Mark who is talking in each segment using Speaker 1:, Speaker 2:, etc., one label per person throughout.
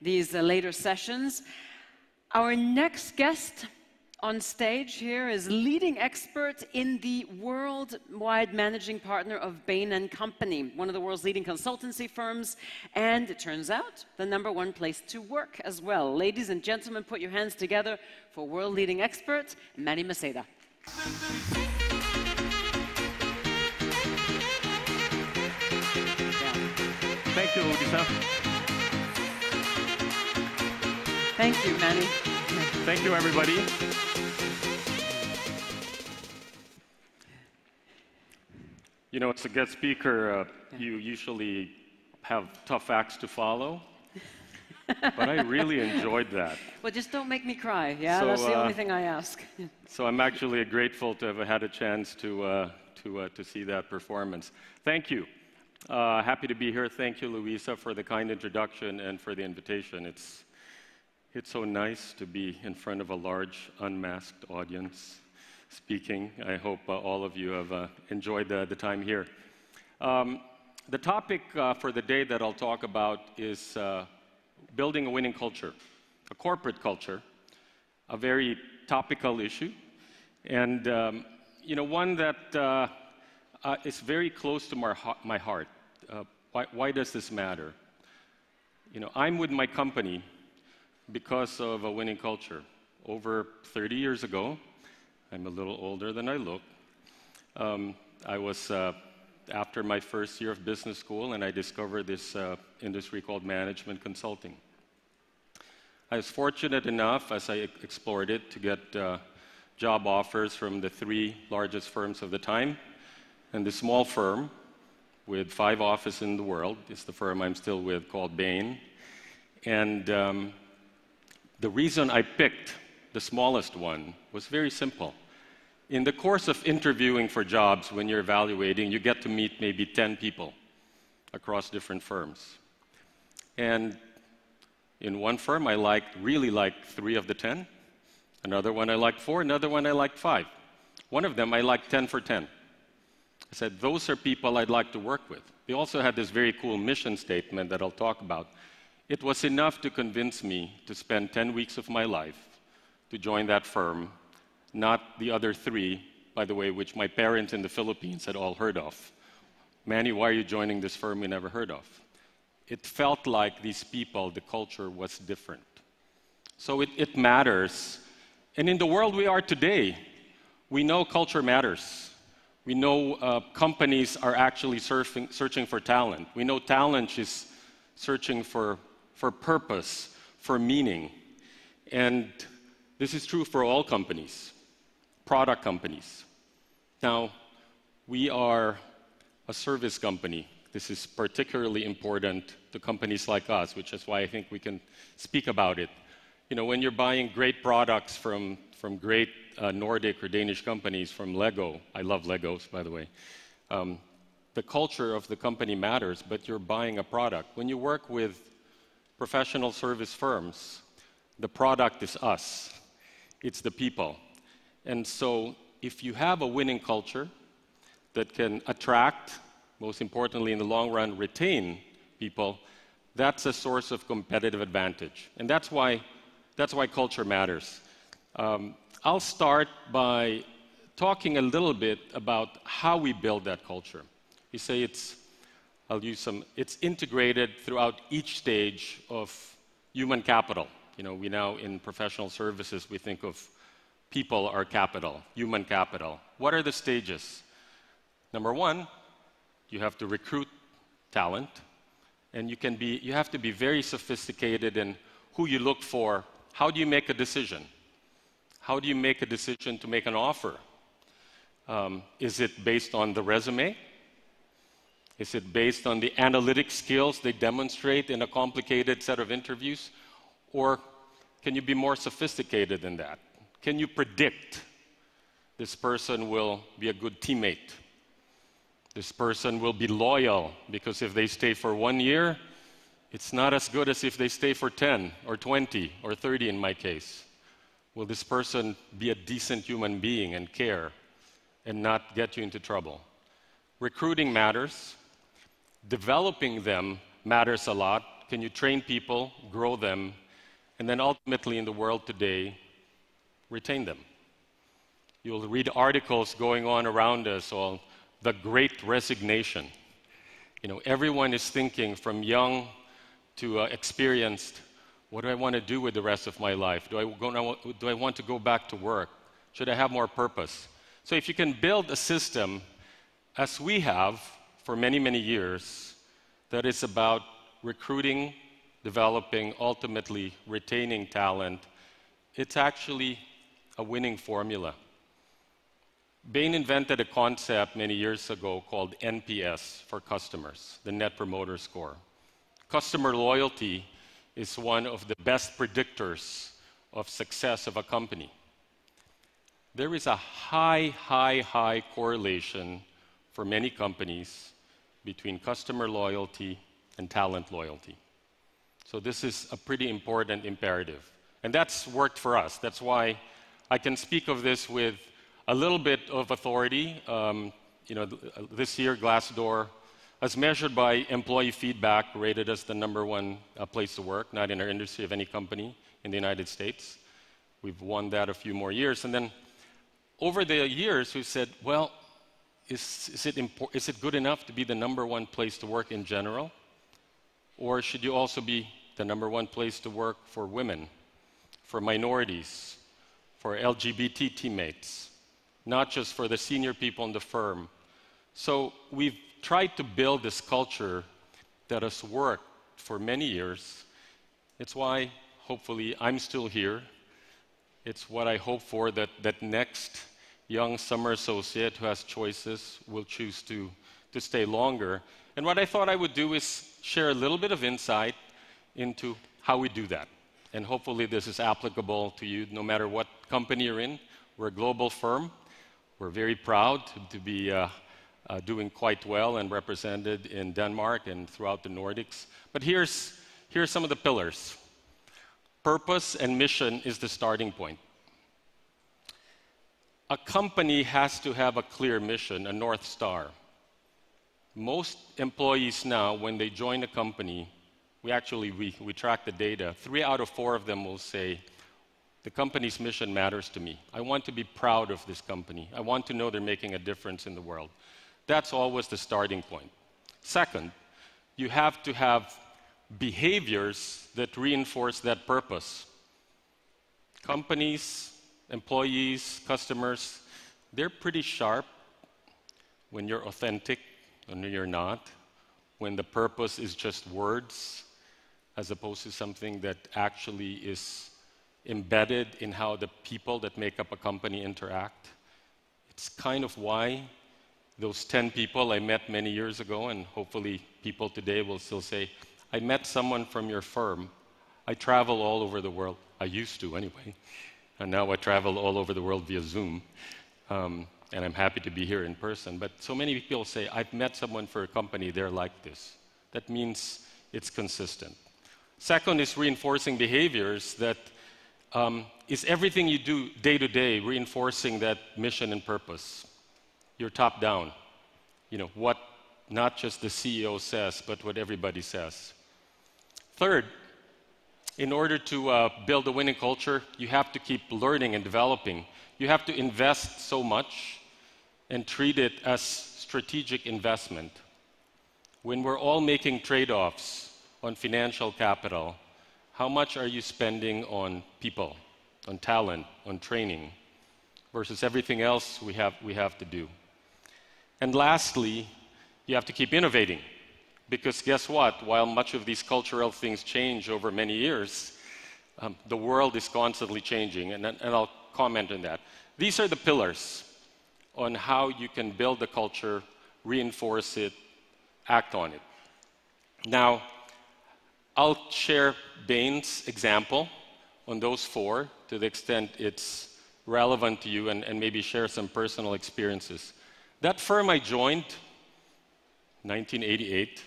Speaker 1: these uh, later sessions. Our next guest on stage here is leading expert in the worldwide managing partner of Bain & Company, one of the world's leading consultancy firms, and it turns out the number one place to work as well. Ladies and gentlemen, put your hands together for world leading expert Manny Maceda.
Speaker 2: Thank you, Lisa.
Speaker 1: Thank you, Manny.
Speaker 2: Thank you, everybody. You know, as a guest speaker, uh, you usually have tough acts to follow. but I really enjoyed that.
Speaker 1: Well, just don't make me cry. Yeah,
Speaker 2: So,
Speaker 1: that's the
Speaker 2: uh,
Speaker 1: only thing I ask.
Speaker 2: So I'm actually grateful to have had a chance to, uh, to, uh, to see that performance. Thank you. Uh, happy to be here. Thank you, Louisa, for the kind introduction and for the invitation. It's, it's so nice to be in front of a large, unmasked audience speaking. I hope uh, all of you have uh, enjoyed the, the time here. Um, the topic uh, for the day that I'll talk about is uh, building a winning culture, a corporate culture, a very topical issue, and um, you know one that uh, uh, is very close to my, my heart. Why, why does this matter? You know, I'm with my company because of a winning culture. Over 30 years ago, I'm a little older than I look. Um, I was uh, after my first year of business school, and I discovered this uh, industry called management consulting. I was fortunate enough, as I explored it, to get uh, job offers from the three largest firms of the time. And the small firm with five offices in the world is the firm I'm still with called Bain. And um, the reason I picked the smallest one was very simple. In the course of interviewing for jobs, when you're evaluating, you get to meet maybe 10 people across different firms. And in one firm, I liked, really liked three of the 10. Another one I liked four. Another one I liked five. One of them I liked 10 for 10. I said, those are people I'd like to work with. They also had this very cool mission statement that I'll talk about. It was enough to convince me to spend 10 weeks of my life to join that firm, not the other three, by the way, which my parents in the Philippines had all heard of. Manny, why are you joining this firm we never heard of? It felt like these people, the culture was different. So it, it matters. And in the world we are today, we know culture matters. We know uh, companies are actually surfing, searching for talent. We know talent is searching for, for purpose, for meaning. And this is true for all companies, product companies. Now, we are a service company. This is particularly important to companies like us, which is why I think we can speak about it. You know, when you're buying great products from, from great uh, Nordic or Danish companies, from Lego, I love Legos, by the way, um, the culture of the company matters, but you're buying a product. When you work with professional service firms, the product is us, it's the people. And so, if you have a winning culture that can attract, most importantly in the long run, retain people, that's a source of competitive advantage. And that's why, that's why culture matters. Um, I'll start by talking a little bit about how we build that culture. You say it's, I'll use some, it's integrated throughout each stage of human capital. You know, we now in professional services, we think of people are capital, human capital. What are the stages? Number one, you have to recruit talent, and you, can be, you have to be very sophisticated in who you look for. How do you make a decision? How do you make a decision to make an offer? Um, is it based on the resume? Is it based on the analytic skills they demonstrate in a complicated set of interviews? Or can you be more sophisticated than that? Can you predict this person will be a good teammate? This person will be loyal because if they stay for one year, it's not as good as if they stay for 10 or 20 or 30 in my case. Will this person be a decent human being and care and not get you into trouble? Recruiting matters. Developing them matters a lot. can you train people, grow them, and then ultimately in the world today, retain them? You'll read articles going on around us on the great resignation. You know, everyone is thinking from young to uh, experienced, what do I want to do with the rest of my life? Do I, go, do I want to go back to work? Should I have more purpose? So if you can build a system, as we have for many, many years, that is about recruiting, developing, ultimately retaining talent, it's actually a winning formula. Bain invented a concept many years ago called NPS for customers, the Net Promoter Score. Customer loyalty is one of the best predictors of success of a company. There is a high, high, high correlation for many companies between customer loyalty and talent loyalty. So, this is a pretty important imperative. And that's worked for us. That's why I can speak of this with a little bit of authority. Um, you know, uh, this year, Glassdoor, as measured by employee feedback, rated us the number one uh, place to work, not in our industry of any company in the United States. We've won that a few more years. And then over the years, we've said, well, is, is, it impor- is it good enough to be the number one place to work in general? Or should you also be the number one place to work for women, for minorities, for LGBT teammates, not just for the senior people in the firm? So we've tried to build this culture that has worked for many years. It's why, hopefully, I'm still here. It's what I hope for that, that next young summer associate who has choices will choose to, to stay longer. And what I thought I would do is share a little bit of insight into how we do that. And hopefully, this is applicable to you no matter what company you're in. We're a global firm. We're very proud to, be uh, uh, doing quite well and represented in Denmark and throughout the Nordics. But here's, here's some of the pillars purpose and mission is the starting point. A company has to have a clear mission, a North Star. Most employees now, when they join a company, we actually we, we track the data. Three out of four of them will say, the company's mission matters to me. I want to be proud of this company. I want to know they're making a difference in the world. That's always the starting point. Second, you have to have behaviors that reinforce that purpose. Companies, employees, customers, they're pretty sharp when you're authentic, when you're not, when the purpose is just words as opposed to something that actually is embedded in how the people that make up a company interact. It's kind of why those 10 people I met many years ago, and hopefully people today will still say, I met someone from your firm. I travel all over the world. I used to, anyway. And now I travel all over the world via Zoom. Um, and I'm happy to be here in person. But so many people say, I've met someone for a company, they're like this. That means it's consistent. Second is reinforcing behaviors that um, is everything you do day to day reinforcing that mission and purpose you're top down. You know, what not just the CEO says, but what everybody says. Third, in order to uh, build a winning culture, you have to keep learning and developing. You have to invest so much and treat it as strategic investment. When we're all making trade offs on financial capital, how much are you spending on people, on talent, on training, versus everything else we have, we have to do? And lastly, you have to keep innovating. Because guess what? While much of these cultural things change over many years, um, the world is constantly changing, and, and I'll comment on that. These are the pillars on how you can build the culture, reinforce it, act on it. Now, I'll share Bain's example on those four to the extent it's relevant to you and, and maybe share some personal experiences. That firm I joined, 1988,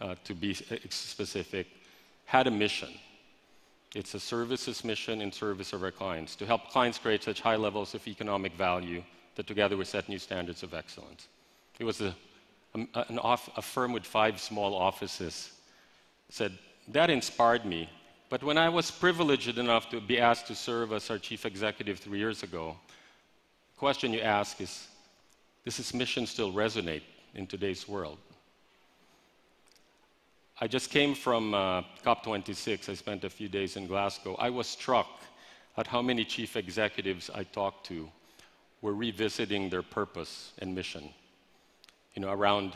Speaker 2: uh, to be specific, had a mission. It's a services mission in service of our clients to help clients create such high levels of economic value that together we set new standards of excellence. It was a, a, off, a firm with five small offices. Said, that inspired me. But when I was privileged enough to be asked to serve as our chief executive three years ago, the question you ask is does this mission still resonate in today's world? I just came from uh, COP26. I spent a few days in Glasgow. I was struck at how many chief executives I talked to were revisiting their purpose and mission, you know, around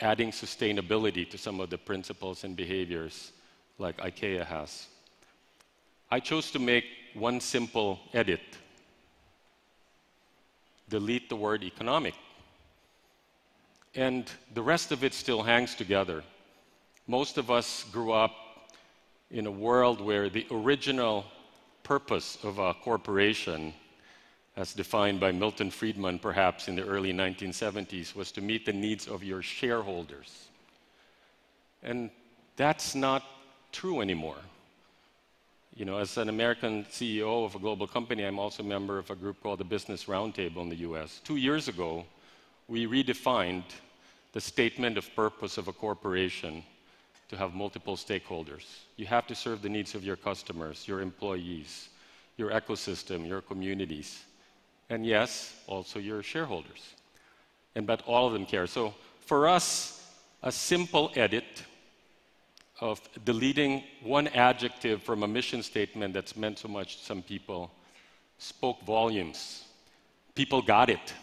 Speaker 2: adding sustainability to some of the principles and behaviors like IKEA has. I chose to make one simple edit delete the word economic. And the rest of it still hangs together. Most of us grew up in a world where the original purpose of a corporation, as defined by Milton Friedman perhaps in the early 1970s, was to meet the needs of your shareholders. And that's not true anymore. You know, as an American CEO of a global company, I'm also a member of a group called the Business Roundtable in the US. Two years ago, we redefined the statement of purpose of a corporation to have multiple stakeholders. You have to serve the needs of your customers, your employees, your ecosystem, your communities, and yes, also your shareholders. And but all of them care. So for us, a simple edit of deleting one adjective from a mission statement that's meant so much to some people spoke volumes. People got it.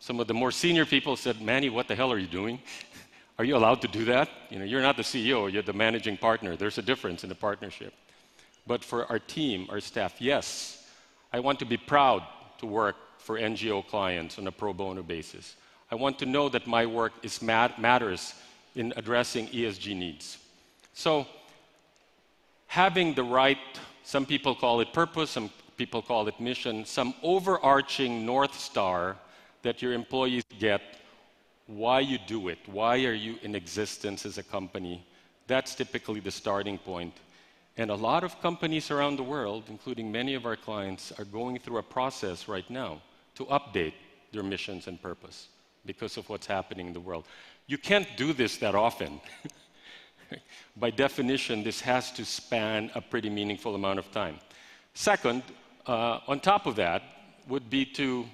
Speaker 2: Some of the more senior people said, Manny, what the hell are you doing? are you allowed to do that? You know, you're not the CEO, you're the managing partner. There's a difference in the partnership. But for our team, our staff, yes, I want to be proud to work for NGO clients on a pro bono basis. I want to know that my work is mat- matters in addressing ESG needs. So, having the right, some people call it purpose, some people call it mission, some overarching North Star that your employees get why you do it, why are you in existence as a company. That's typically the starting point. And a lot of companies around the world, including many of our clients, are going through a process right now to update their missions and purpose because of what's happening in the world. You can't do this that often. By definition, this has to span a pretty meaningful amount of time. Second, uh, on top of that, would be to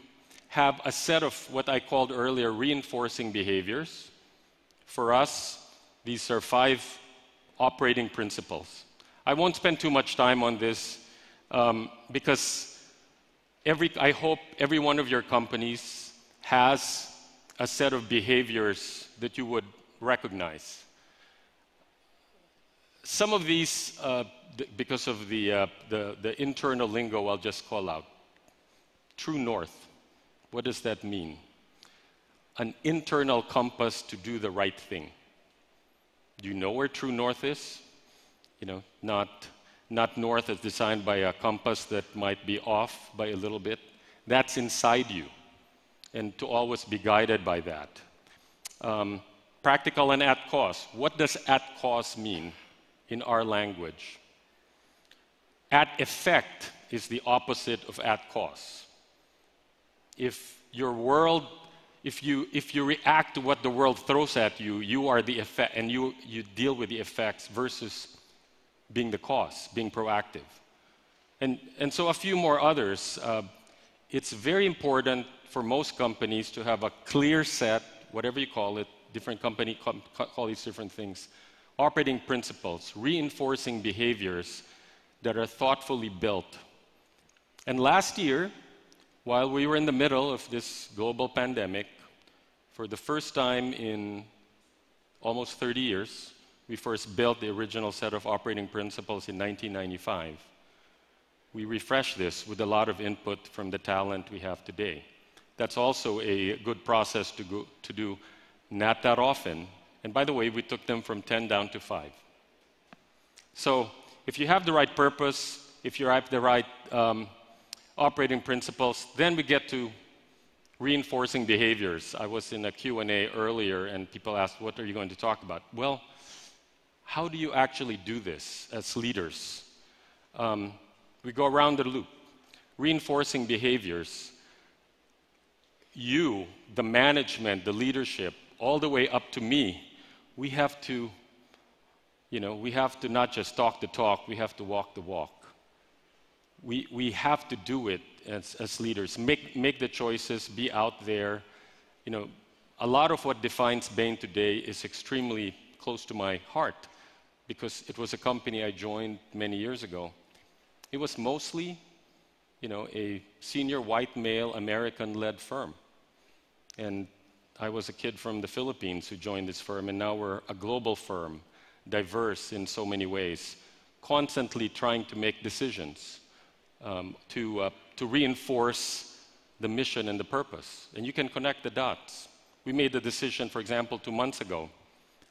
Speaker 2: have a set of what I called earlier reinforcing behaviors. For us, these are five operating principles. I won't spend too much time on this um, because every, I hope every one of your companies has a set of behaviors that you would recognize. Some of these, uh, because of the, uh, the, the internal lingo, I'll just call out. True North. What does that mean? An internal compass to do the right thing. Do you know where True North is? You know, not, not north as designed by a compass that might be off by a little bit. That's inside you. And to always be guided by that. Um, practical and at cause. What does at cause mean? in our language. At effect is the opposite of at cause. If your world, if you, if you react to what the world throws at you, you are the effect, and you, you deal with the effects versus being the cause, being proactive. And, and so a few more others. Uh, it's very important for most companies to have a clear set, whatever you call it, different company call these different things, operating principles, reinforcing behaviors that are thoughtfully built. And last year, while we were in the middle of this global pandemic, for the first time in almost 30 years, we first built the original set of operating principles in 1995. We refreshed this with a lot of input from the talent we have today. That's also a good process to, go, to do, not that often, and by the way, we took them from 10 down to 5. So if you have the right purpose, if you have the right um, operating principles, then we get to reinforcing behaviors. I was in a Q&A earlier and people asked, what are you going to talk about? Well, how do you actually do this as leaders? Um, we go around the loop. Reinforcing behaviors. You, the management, the leadership, all the way up to me, we have to you know, we have to not just talk the talk, we have to walk the walk. We, we have to do it as, as leaders, make, make the choices, be out there. You know, a lot of what defines Bain today is extremely close to my heart because it was a company I joined many years ago. It was mostly, you know, a senior white male American-led firm. And I was a kid from the Philippines who joined this firm, and now we're a global firm, diverse in so many ways, constantly trying to make decisions um, to, uh, to reinforce the mission and the purpose. And you can connect the dots. We made the decision, for example, two months ago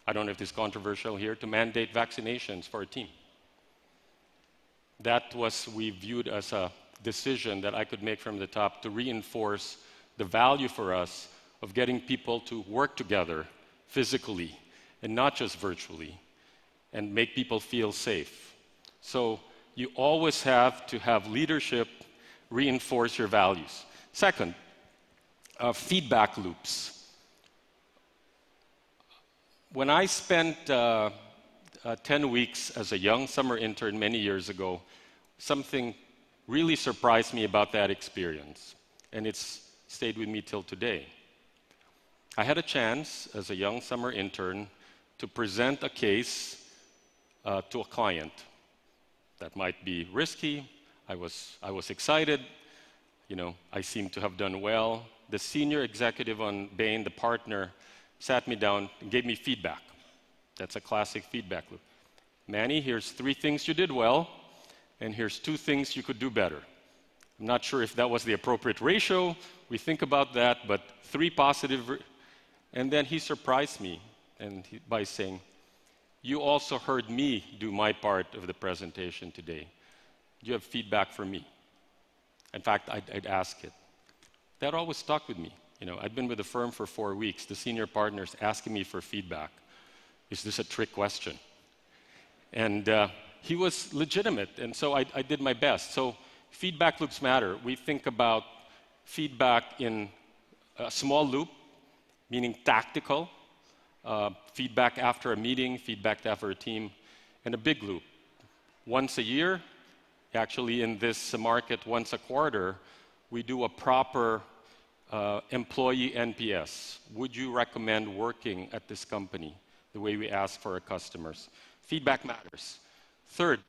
Speaker 2: I don't know if this is controversial here, to mandate vaccinations for a team. That was, we viewed as a decision that I could make from the top to reinforce the value for us of getting people to work together physically and not just virtually and make people feel safe. So you always have to have leadership reinforce your values. Second, uh, feedback loops when I spent uh, uh, 10 weeks as a young summer intern many years ago, something really surprised me about that experience, and it's stayed with me till today. I had a chance as a young summer intern to present a case uh, to a client that might be risky. I was, I was excited. You know, I seemed to have done well. The senior executive on Bain, the partner, sat me down and gave me feedback. That's a classic feedback loop. Manny, here's three things you did well, and here's two things you could do better. I'm not sure if that was the appropriate ratio. We think about that, but three positive. and then he surprised me and he, by saying, You also heard me do my part of the presentation today. Do you have feedback for me. In fact, I'd, I'd ask it. That always stuck with me. You know, I'd been with the firm for four weeks. The senior partner's asking me for feedback. Is this a trick question? And uh, he was legitimate, and so I, I did my best. So feedback loops matter. We think about feedback in a small loop, meaning tactical, uh, feedback after a meeting, feedback after a team, and a big loop. Once a year, actually in this market, once a quarter, we do a proper uh, employee NPS. Would you recommend working at this company the way we ask for our customers? Feedback matters. Third,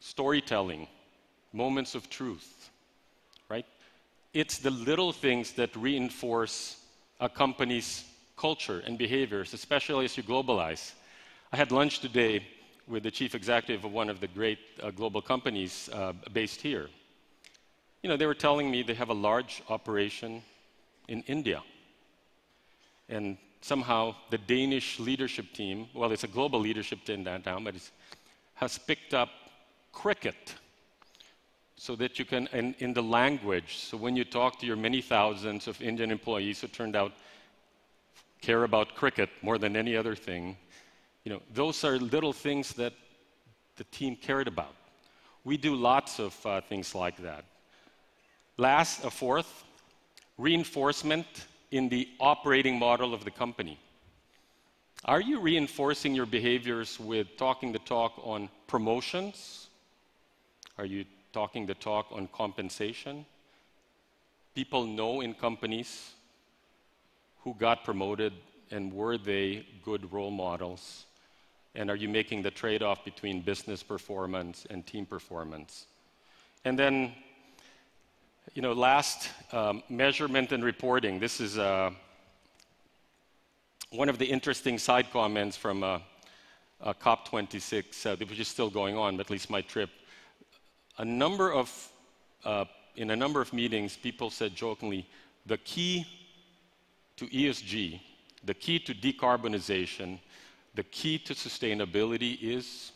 Speaker 2: storytelling, moments of truth, right? It's the little things that reinforce a company's culture and behaviors, especially as you globalize. I had lunch today with the chief executive of one of the great uh, global companies uh, based here. You know, they were telling me they have a large operation in India. And somehow the Danish leadership team, well, it's a global leadership team downtown, but it has picked up cricket so that you can, in, in the language, so when you talk to your many thousands of Indian employees who turned out care about cricket more than any other thing, you know, those are little things that the team cared about. We do lots of uh, things like that. Last, a fourth, reinforcement in the operating model of the company. Are you reinforcing your behaviors with talking the talk on promotions? Are you talking the talk on compensation? People know in companies who got promoted and were they good role models? And are you making the trade off between business performance and team performance? And then you know, last um, measurement and reporting. This is uh, one of the interesting side comments from uh, uh, COP26, uh, which is still going on, but at least my trip. A number of, uh, in a number of meetings, people said jokingly, the key to ESG, the key to decarbonization, the key to sustainability is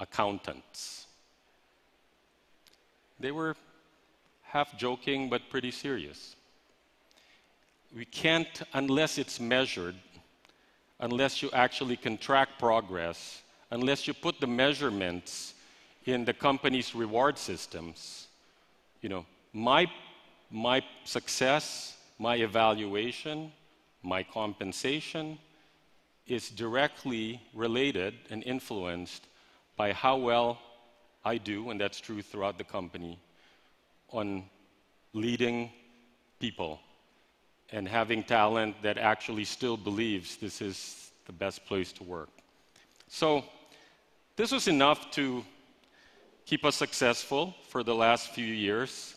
Speaker 2: accountants. They were half joking but pretty serious. We can't, unless it's measured, unless you actually can track progress, unless you put the measurements in the company's reward systems, you know, my, my success, my evaluation, my compensation is directly related and influenced by how well I do, and that's true throughout the company, on leading people and having talent that actually still believes this is the best place to work. So, this was enough to keep us successful for the last few years.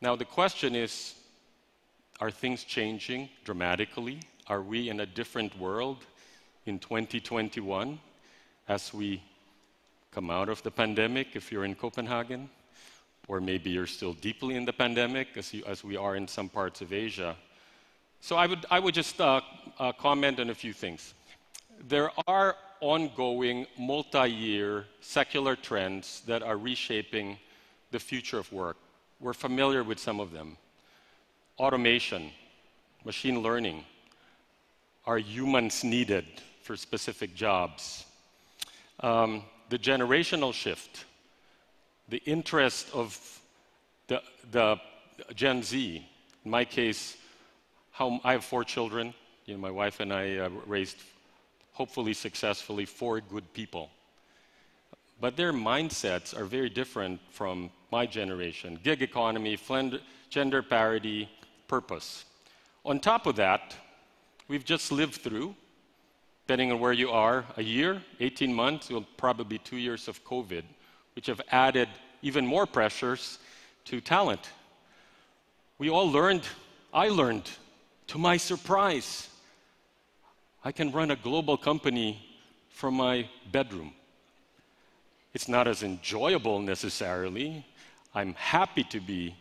Speaker 2: Now, the question is are things changing dramatically? Are we in a different world in 2021 as we come out of the pandemic if you're in Copenhagen? Or maybe you're still deeply in the pandemic as, you, as we are in some parts of Asia. So I would, I would just uh, uh, comment on a few things. There are ongoing multi year secular trends that are reshaping the future of work. We're familiar with some of them automation, machine learning. Are humans needed for specific jobs? Um, the generational shift, the interest of the, the Gen Z. In my case, how, I have four children. You know, my wife and I uh, raised, hopefully successfully, four good people. But their mindsets are very different from my generation gig economy, gender parity, purpose. On top of that, we've just lived through, depending on where you are, a year, 18 months, well, probably two years of COVID, which have added even more pressures to talent. We all learned, I learned, to my surprise, I can run a global company from my bedroom. It's not as enjoyable necessarily. I'm happy to be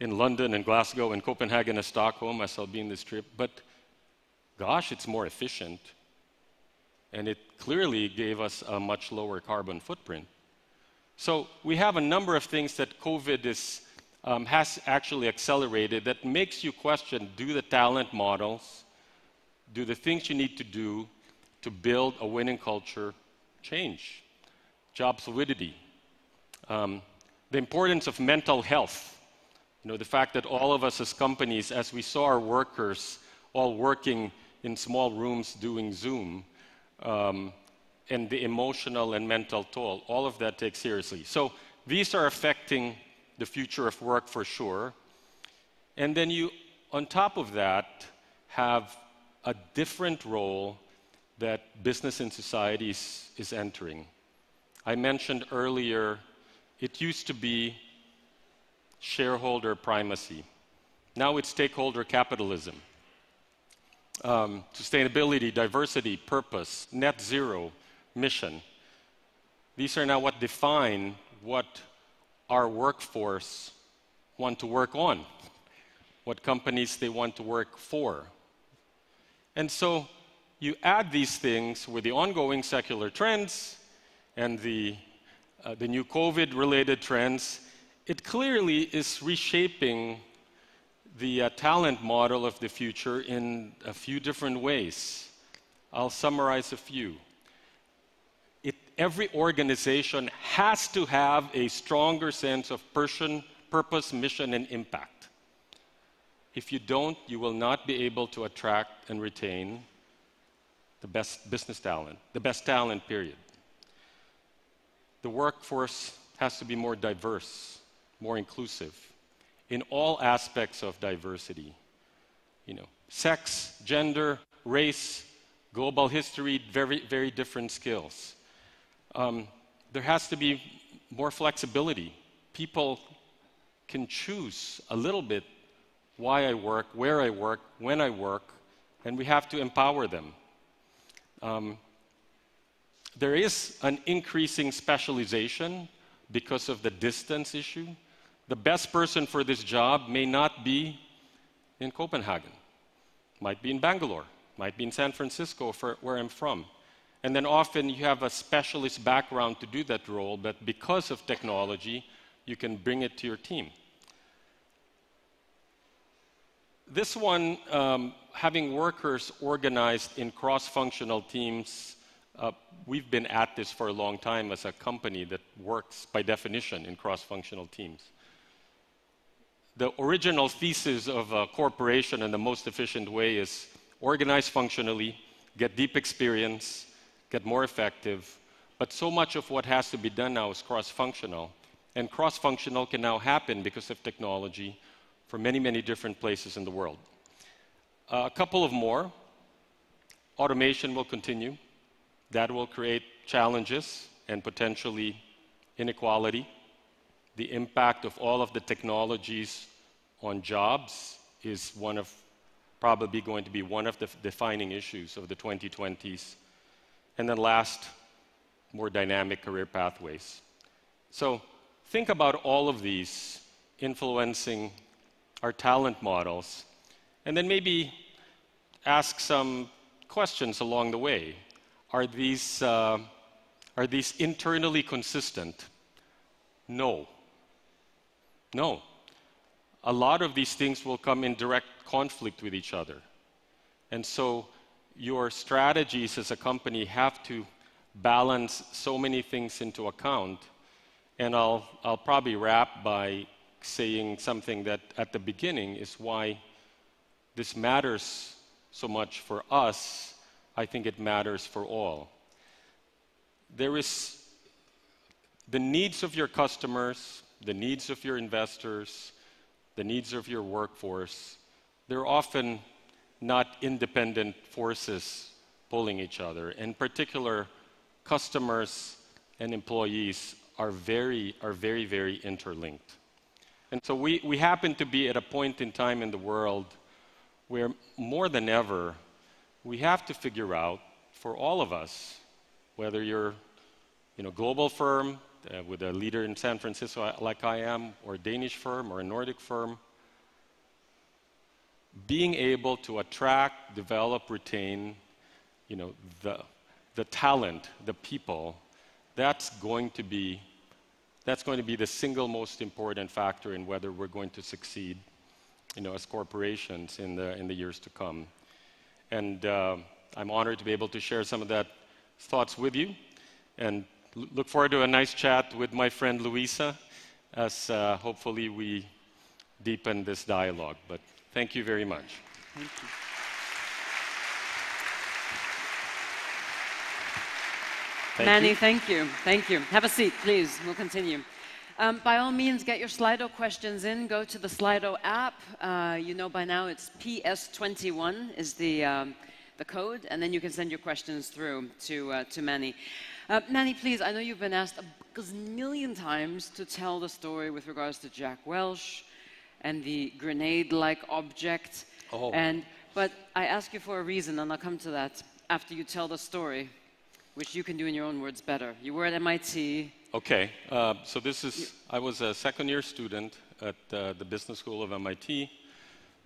Speaker 2: in London and Glasgow and Copenhagen and Stockholm as I'll be in this trip, but gosh, it's more efficient. And it clearly gave us a much lower carbon footprint. So we have a number of things that COVID is, um, has actually accelerated that makes you question do the talent models, do the things you need to do to build a winning culture change? Job fluidity, um, the importance of mental health you know, the fact that all of us as companies, as we saw our workers all working in small rooms doing Zoom, um, and the emotional and mental toll, all of that takes seriously. So these are affecting the future of work for sure. And then you, on top of that, have a different role that business and society is, is entering. I mentioned earlier, it used to be shareholder primacy. Now it's stakeholder capitalism. Um, sustainability, diversity, purpose, net zero, mission. These are now what define what our workforce want to work on, what companies they want to work for. And so you add these things with the ongoing secular trends and the, uh, the new COVID related trends, it clearly is reshaping the uh, talent model of the future in a few different ways. I'll summarize a few. It, every organization has to have a stronger sense of person, purpose, mission, and impact. If you don't, you will not be able to attract and retain the best business talent, the best talent, period. The workforce has to be more diverse more inclusive in all aspects of diversity. You know, sex, gender, race, global history, very, very different skills. Um, there has to be more flexibility. People can choose a little bit why I work, where I work, when I work, and we have to empower them. Um, there is an increasing specialization because of the distance issue the best person for this job may not be in Copenhagen, might be in Bangalore, might be in San Francisco, for where I'm from. And then often you have a specialist background to do that role, but because of technology, you can bring it to your team. This one, um, having workers organized in cross functional teams, uh, we've been at this for a long time as a company that works by definition in cross functional teams the original thesis of a corporation and the most efficient way is organize functionally, get deep experience, get more effective. But so much of what has to be done now is cross functional. And cross functional can now happen because of technology for many, many different places in the world. Uh, a couple of more. Automation will continue. That will create challenges and potentially inequality. The impact of all of the technologies on jobs is one of probably going to be one of the defining issues of the 2020s. And then last, more dynamic career pathways. So think about all of these influencing our talent models, and then maybe ask some questions along the way. Are these, uh, are these internally consistent? No. No. A lot of these things will come in direct conflict with each other. And so your strategies as a company have to balance so many things into account. And I'll, I'll probably wrap by saying something that at the beginning is why this matters so much for us. I think it matters for all. There is the needs of your customers, the needs of your investors, the needs of your workforce. They're often not independent forces pulling each other. In particular, customers and employees are very, are very, very interlinked. And so we, we happen to be at a point in time in the world where more than ever, we have to figure out for all of us, whether you're you know, global firm uh, with a leader in San Francisco like I am, or a Danish firm, or a Nordic firm, being able to attract, develop, retain, you know, the, the talent, the people, that's going to be that's going to be the single most important factor in whether we're going to succeed, you know, as corporations in the in the years to come. And uh, I'm honored to be able to share some of that thoughts with you, and look forward to a nice chat with my friend Louisa, as uh, hopefully we deepen this dialogue. But Thank you very much.
Speaker 1: Thank you. Thank Manny, you. thank you. Thank you. Have a seat, please. We'll continue. Um, by all means, get your Slido questions in. Go to the Slido app. Uh, you know by now it's PS21 is the, um, the code, and then you can send your questions through to, uh, to Manny. Uh, Manny, please, I know you've been asked a gazillion times to tell the story with regards to Jack Welch, and the grenade-like object. Oh. And, but I ask you for a reason, and I'll come to that after you tell the story, which you can do in your own words better. You were at MIT.
Speaker 2: Okay, uh, so this is, I was a second-year student at uh, the business school of MIT.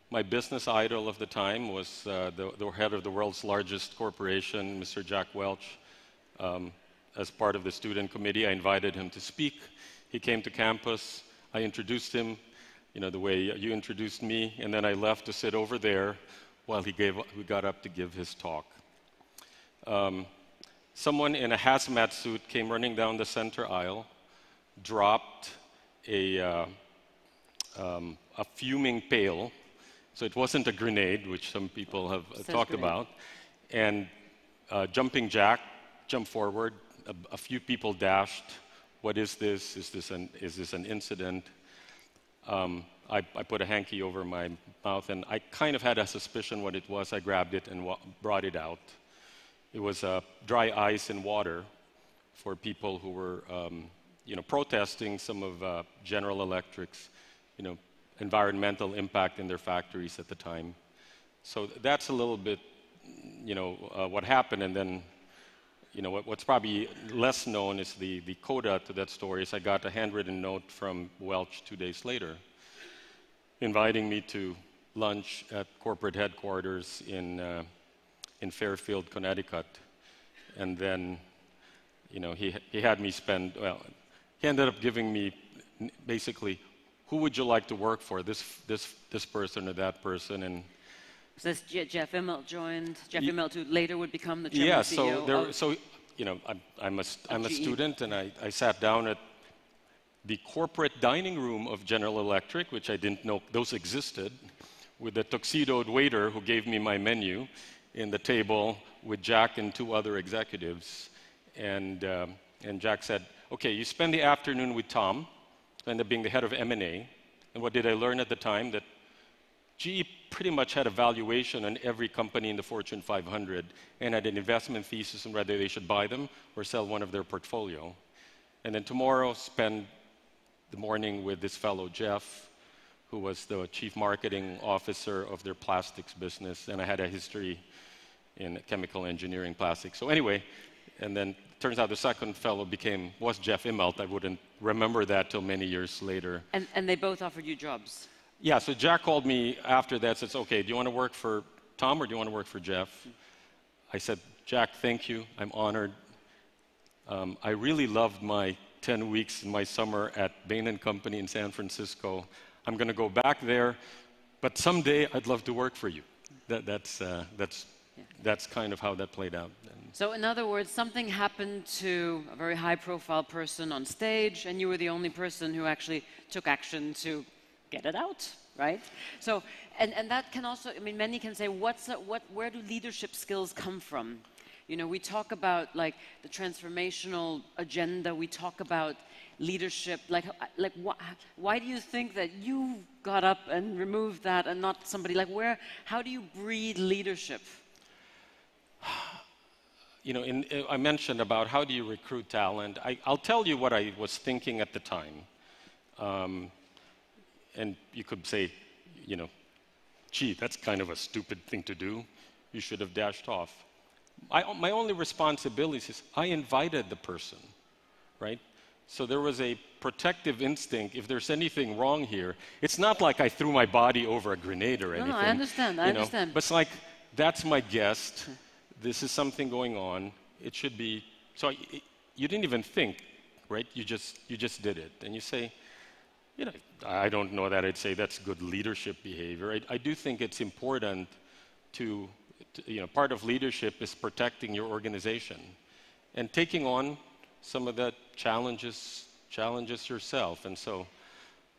Speaker 2: My business idol of the time was uh, the, the, head of the world's largest corporation, Mr. Jack Welch. Um, as part of the student committee, I invited him to speak. He came to campus. I introduced him you know, the way you introduced me, and then I left to sit over there while he, gave, he got up to give his talk. Um, someone in a hazmat suit came running down the center aisle, dropped a, uh, um, a fuming pail, so it wasn't a grenade, which some people have uh, talked grenade. about, and uh, jumping jack jumped forward. A, a few people dashed. What is this? Is this an, is this an incident? um, I, I, put a hanky over my mouth, and I kind of had a suspicion what it was. I grabbed it and brought it out. It was uh, dry ice and water for people who were, um, you know, protesting some of uh, General Electric's, you know, environmental impact in their factories at the time. So that's a little bit, you know, uh, what happened, and then you know, what, what's probably less known is the, the coda to that story is I got a handwritten note from Welch two days later inviting me to lunch at corporate headquarters in, uh, in Fairfield, Connecticut. And then, you know, he, he had me spend, well, he ended up giving me basically, who would you like to work for, this, this, this person or that person? And
Speaker 1: so this Jeff Immelt joined, Jeff Immelt, who later would become the chairman
Speaker 2: yeah, so there, so you know, I'm, I'm a, I'm a student, and I, I sat down at the corporate dining room of General Electric, which I didn't know those existed, with a tuxedoed waiter who gave me my menu in the table with Jack and two other executives. And, um, and Jack said, okay, you spend the afternoon with Tom, end up being the head of M&A. And what did I learn at the time? That GE pretty much had a valuation on every company in the Fortune 500 and had an investment thesis on whether they should buy them or sell one of their portfolio. And then tomorrow, spend the morning with this fellow, Jeff, who was the chief marketing officer of their plastics business. And I had a history in chemical engineering plastics. So anyway, and then turns out the second fellow became was Jeff Immelt. I wouldn't remember that till many years later.
Speaker 1: And, and they both offered you jobs.
Speaker 2: Yeah, so Jack called me after that. Says, "Okay, do you want to work for Tom or do you want to work for Jeff?" I said, "Jack, thank you. I'm honored. Um, I really loved my 10 weeks in my summer at Bain Company in San Francisco. I'm going to go back there, but someday I'd love to work for you." That, that's uh, that's yeah. that's kind of how that played out.
Speaker 1: So, in other words, something happened to a very high profile person on stage, and you were the only person who actually took action to get it out, right? So, and, and that can also, I mean, many can say, what's a, what, where do leadership skills come from? You know, we talk about like the transformational agenda, we talk about leadership. Like, like wh why do you think that you got up and removed that and not somebody? Like, where, how do you breed leadership?
Speaker 2: you know, in, uh, I mentioned about how do you recruit talent. I, will tell you what I was thinking at the time. Um, and you could say, you know, gee, that's kind of a stupid thing to do. You should have dashed off. I, my only responsibility is I invited the person, right? So there was a protective instinct. If there's anything wrong here, it's not like I threw my body over a grenade or anything.
Speaker 1: No, I understand. I understand.
Speaker 2: Know? But it's like, that's my guest this is something going on. It should be. So it, you didn't even think, right? You just you just did it, and you say, you know, I don't know that I'd say that's good leadership behavior. I, I do think it's important to, to, you know, part of leadership is protecting your organization and taking on some of the challenges challenges yourself, and so.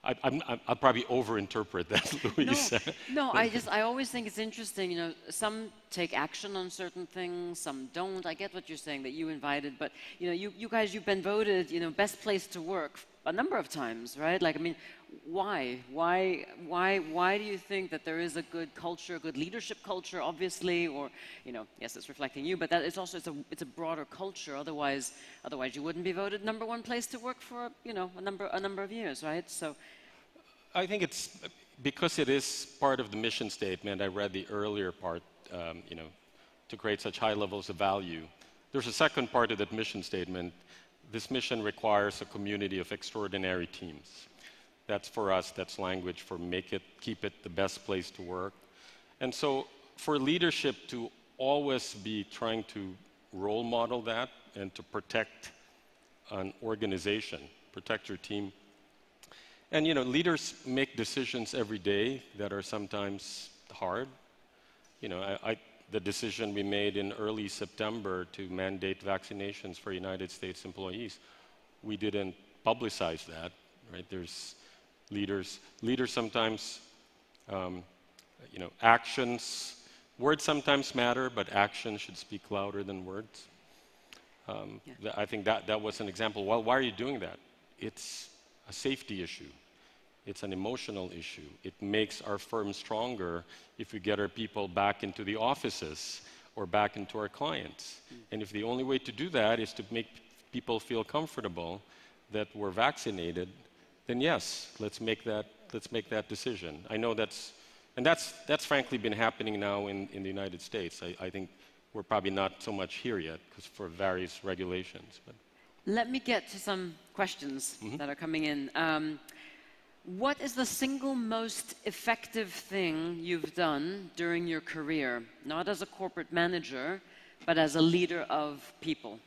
Speaker 2: I, will probably overinterpret that, Louisa.
Speaker 1: No, no, I just, I always think it's interesting. You know, some take action on certain things, some don't. I get what you're saying that you invited, but you know, you, you guys, you've been voted, you know, best place to work a number of times, right? Like, I mean, why? Why? Why? Why do you think that there is a good culture, a good leadership culture, obviously, or you know, yes, it's reflecting you, but that it's also it's a it's a broader culture. Otherwise, otherwise you wouldn't be voted number one place to work for you know a number a number of years, right? So,
Speaker 2: I think it's because it is part of the mission statement. I read the earlier part, um, you know, to create such high levels of value. There's a second part of that mission statement. This mission requires a community of extraordinary teams. That's for us, that's language for make it, keep it the best place to work. And so for leadership to always be trying to role model that and to protect an organization, protect your team, and you know, leaders make decisions every day that are sometimes hard. You know, I, I, the decision we made in early September to mandate vaccinations for United States employees, we didn't publicize that. Right? There's leaders. Leaders sometimes, um, you know, actions. Words sometimes matter, but actions should speak louder than words. Um, yeah. I think that, that was an example. Well, why are you doing that? It's a safety issue. It's an emotional issue. It makes our firm stronger if we get our people back into the offices or back into our clients. Mm. And if the only way to do that is to make people feel comfortable that we're vaccinated, then yes, let's make that, let's make that decision. I know that's, and that's, that's frankly been happening now in, in the United States. I, I think we're probably not so much here yet because for various regulations. But.
Speaker 1: Let me get to some questions mm-hmm. that are coming in. Um, what is the single most effective thing you've done during your career, not as a corporate manager, but as a leader of people?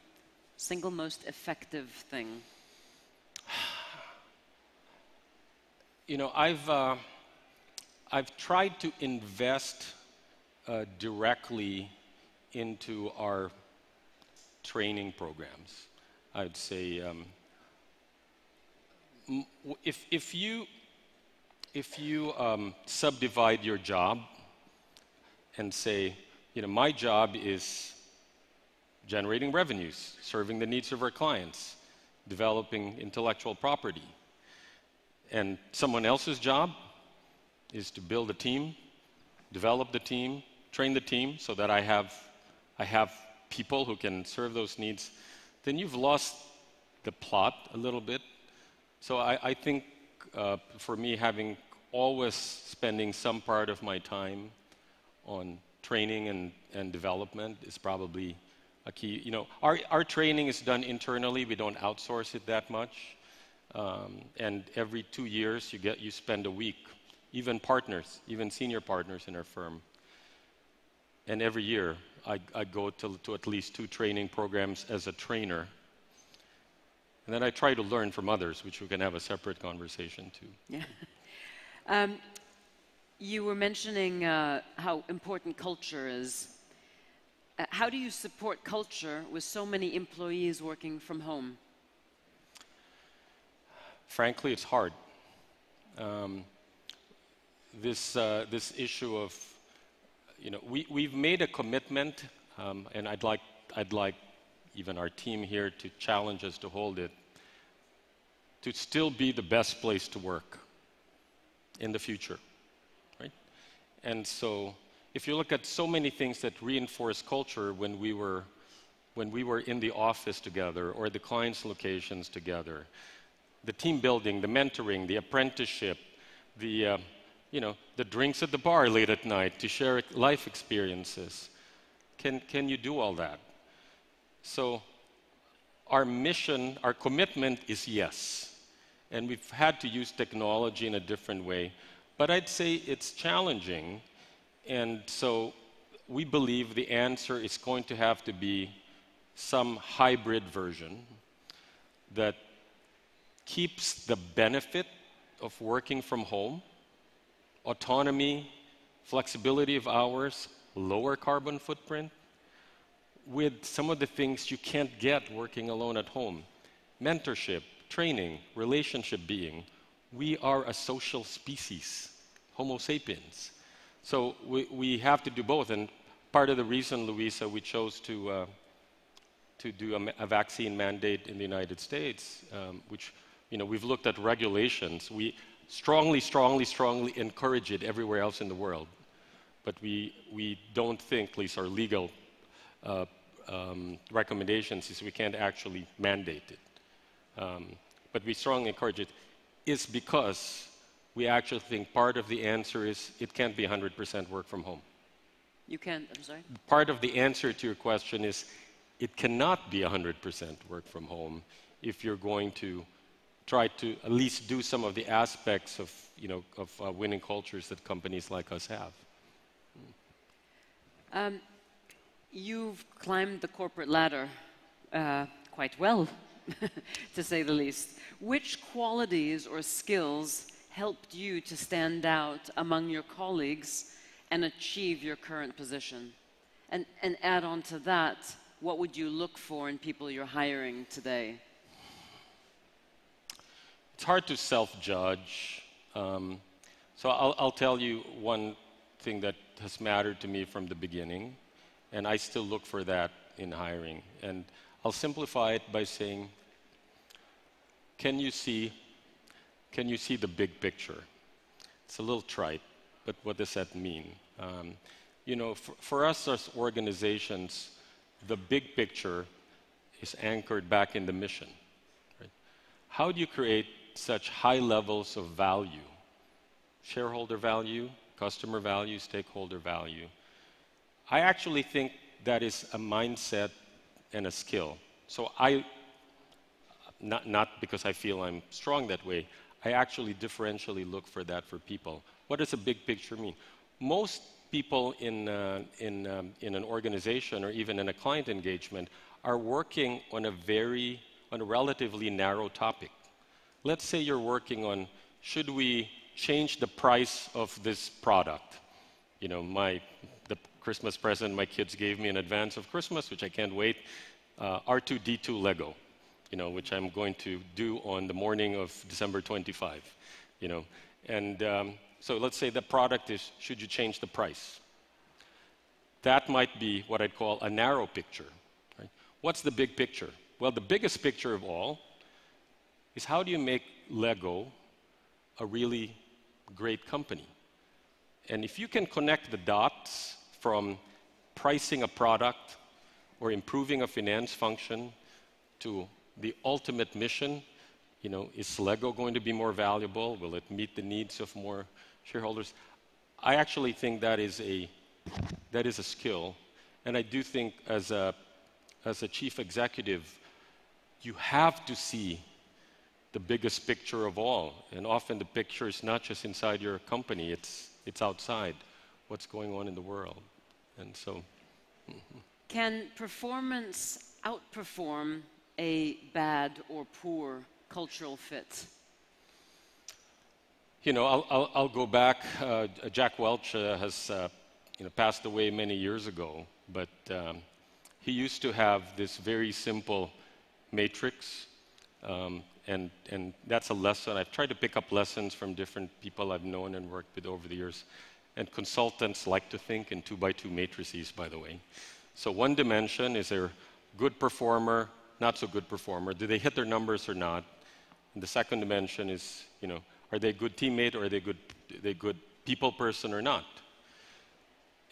Speaker 1: Single most effective thing?
Speaker 2: You know, I've, uh, I've tried to invest uh, directly into our training programs. I'd say um, if, if you, if you um, subdivide your job and say, you know, my job is generating revenues, serving the needs of our clients, developing intellectual property. And someone else's job is to build a team, develop the team, train the team so that I have, I have people who can serve those needs, then you've lost the plot a little bit. So I, I think uh, for me, having always spending some part of my time on training and, and development is probably a key. You know, our, our training is done internally. We don't outsource it that much. Um, and every two years, you get you spend a week, even partners, even senior partners in our firm. And every year, I, I go to, to at least two training programs as a trainer. And then I try to learn from others, which we can have a separate conversation too.
Speaker 1: Yeah. Um, you were mentioning uh, how important culture is. Uh, how do you support culture with so many employees working from home?
Speaker 2: Frankly, it's hard. Um, this, uh, this issue of, you know, we, we've made a commitment, um, and I'd like, I'd like even our team here to challenge us to hold it, to still be the best place to work in the future, right? And so if you look at so many things that reinforce culture when we were when we were in the office together or the client's locations together, the team building, the mentoring, the apprenticeship, the uh, you know the drinks at the bar late at night to share life experiences. Can can you do all that? So our mission, our commitment is yes. And we've had to use technology in a different way. But I'd say it's challenging and so we believe the answer is going to have to be some hybrid version that keeps the benefit of working from home, autonomy, flexibility of hours, lower carbon footprint, with some of the things you can't get working alone at home mentorship, training, relationship being. We are a social species, Homo sapiens. So we, we have to do both. And part of the reason, Louisa, we chose to, uh, to do a, a, vaccine mandate in the United States, um, which, you know, we've looked at regulations. We strongly, strongly, strongly encourage it everywhere else in the world. But we, we don't think, at least our legal uh, um, recommendations, is we can't actually mandate it. Um, but we strongly encourage it, is because we actually think part of the answer is it can't be 100% work from home.
Speaker 1: You can't, I'm sorry?
Speaker 2: Part of the answer to your question is it cannot be 100% work from home if you're going to try to at least do some of the aspects of, you know, of uh, winning cultures that companies like us have.
Speaker 1: Um, you've climbed the corporate ladder uh, quite well, to say the least. Which qualities or skills helped you to stand out among your colleagues and achieve your current position? And, and add on to that, what would you look for in people you're hiring today?
Speaker 2: It's hard to self judge. Um, so I'll, I'll tell you one thing that has mattered to me from the beginning, and I still look for that in hiring. And I'll simplify it by saying, can you see can you see the big picture? It's a little trite, but what does that mean? Um, you know, for, for us as organizations, the big picture is anchored back in the mission. Right? How do you create such high levels of value? Shareholder value, customer value, stakeholder value. I actually think that is a mindset and a skill. So I, not, not because I feel I'm strong that way, I actually differentially look for that for people. What does a big picture mean? Most people in, uh, in, um, in an organization or even in a client engagement are working on a very, on a relatively narrow topic. Let's say you're working on should we change the price of this product? You know, my, Christmas present my kids gave me in advance of Christmas, which I can't wait, uh, R2D2 Lego you know, which I'm going to do on the morning of December 25, you know. And um, so let's say the product is, should you change the price? That might be what I'd call a narrow picture. Right? What's the big picture? Well, the biggest picture of all is how do you make Lego a really great company? And if you can connect the dots from pricing a product or improving a finance function to the ultimate mission, you know, is Lego going to be more valuable? Will it meet the needs of more shareholders? I actually think that is a, that is a skill. And I do think as a, as a chief executive, you have to see the biggest picture of all. And often the picture is not just inside your company, it's, it's outside what's going on in the world. And so.
Speaker 1: Mm-hmm. Can performance outperform a bad or poor cultural fit?
Speaker 2: You know, I'll, I'll, I'll go back. Uh, Jack Welch uh, has uh, you know, passed away many years ago, but um, he used to have this very simple matrix. Um, and, and that's a lesson. I've tried to pick up lessons from different people I've known and worked with over the years. And consultants like to think in two by two matrices, by the way. So one dimension is a good performer, not so good performer. Do they hit their numbers or not? And the second dimension is, you know, are they a good teammate or are they good, they good people person or not?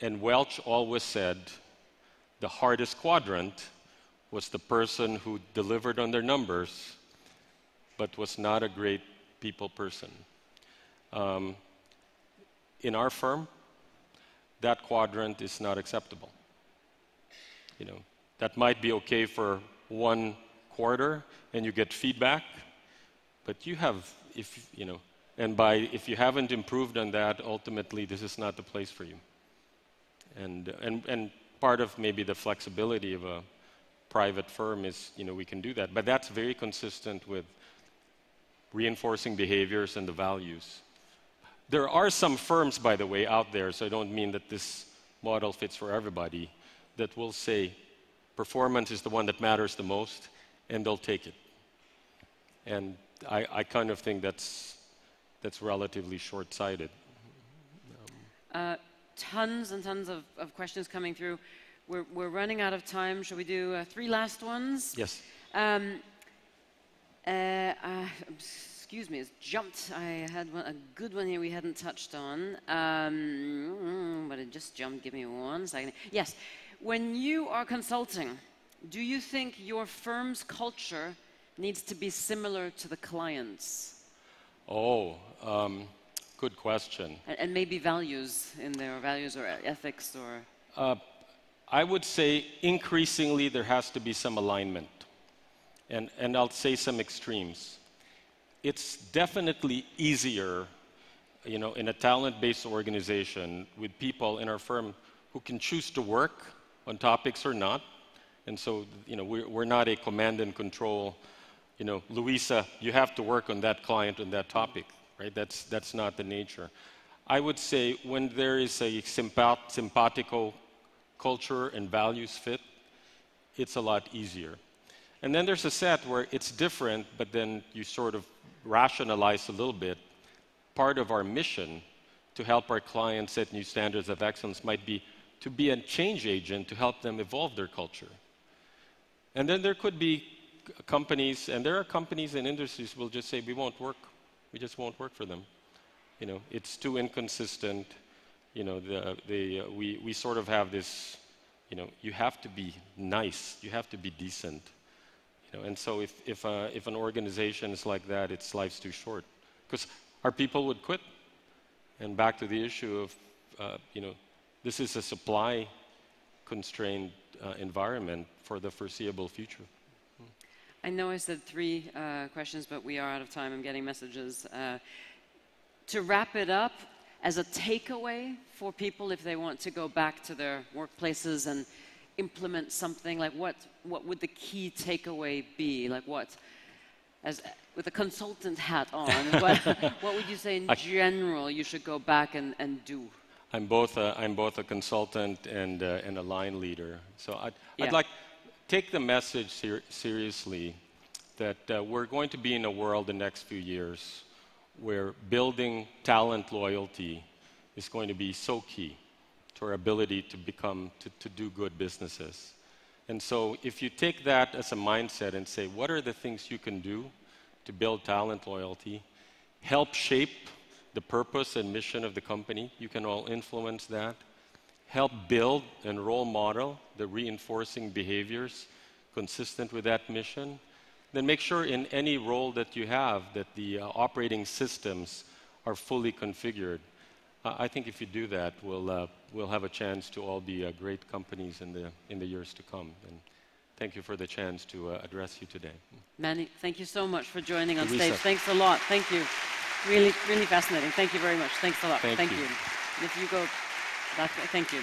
Speaker 2: And Welch always said the hardest quadrant was the person who delivered on their numbers but was not a great people person. Um, in our firm, that quadrant is not acceptable. You know, that might be okay for one quarter and you get feedback, but you have, if, you know, and by, if you haven't improved on that, ultimately this is not the place for you. And, and, and part of maybe the flexibility of a private firm is, you know, we can do that. But that's very consistent with reinforcing behaviors and the values. There are some firms, by the way, out there, so I don't mean that this model fits for everybody, that will say performance is the one that matters the most, and they'll take it. And I, I kind of think that's, that's relatively short sighted.
Speaker 1: Um, uh, tons and tons of, of, questions coming through. We're, we're running out of time. Shall we do uh, three last ones?
Speaker 2: Yes.
Speaker 1: Um, uh, uh, excuse me, it's jumped. I had one, a good one here we hadn't touched on, um, but it just jumped. Give me one second. Yes, when you are consulting, do you think your firm's culture needs to be similar to the client's?
Speaker 2: Oh, um, good question.
Speaker 1: And, and, maybe values in there, values or ethics or.
Speaker 2: Uh, I would say increasingly there has to be some alignment and, and I'll say some extremes. It's definitely easier, you know, in a talent-based organization with people in our firm who can choose to work on topics or not. And so, you know, we're, we're not a command and control, you know, Louisa, you have to work on that client on that topic, right? That's, that's not the nature. I would say when there is a sympat- simpatico culture and values fit, it's a lot easier. And then there's a set where it's different, but then you sort of rationalize a little bit. Part of our mission to help our clients set new standards of excellence might be to be a change agent to help them evolve their culture. And then there could be companies, and there are companies and industries will just say, we won't work. We just won't work for them. You know, it's too inconsistent. You know, the, the, uh, we, we sort of have this, you know, you have to be nice, you have to be decent. You know, and so if, if, uh, if an organization is like that, its life's too short. Because our people would quit. And back to the issue of, uh, you know, this is a supply constrained uh, environment for the foreseeable future.
Speaker 1: I know I said three uh, questions, but we are out of time. I'm getting messages. Uh, to wrap it up, as a takeaway for people if they want to go back to their workplaces and implement something? Like what, what would the key takeaway be? Like what, as with a consultant hat on, what, what would you say in general you should go back and, and do?
Speaker 2: I'm both a, I'm both a consultant and, uh, and a line leader. So I'd, yeah. I'd like take the message ser seriously that uh, we're going to be in a world the next few years where building talent loyalty is going to be so key to our ability to become, to, to do good businesses. And so, if you take that as a mindset and say, what are the things you can do to build talent loyalty, help shape the purpose and mission of the company, you can all influence that, help build and role model the reinforcing behaviors consistent with that mission, then make sure in any role that you have that the uh, operating systems are fully configured. I think if you do that, we'll, uh, we'll have a chance to all be uh, great companies in the, in the years to come. And thank you for the chance to uh, address you today.
Speaker 1: Manny, thank you so much for joining on
Speaker 2: Louisa.
Speaker 1: stage. Thanks a lot. Thank you. Really, really fascinating. Thank you very much. Thanks a lot.
Speaker 2: Thank you.
Speaker 1: you. If you go way, thank you.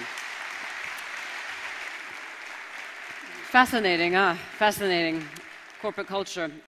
Speaker 1: Fascinating, ah, fascinating corporate culture.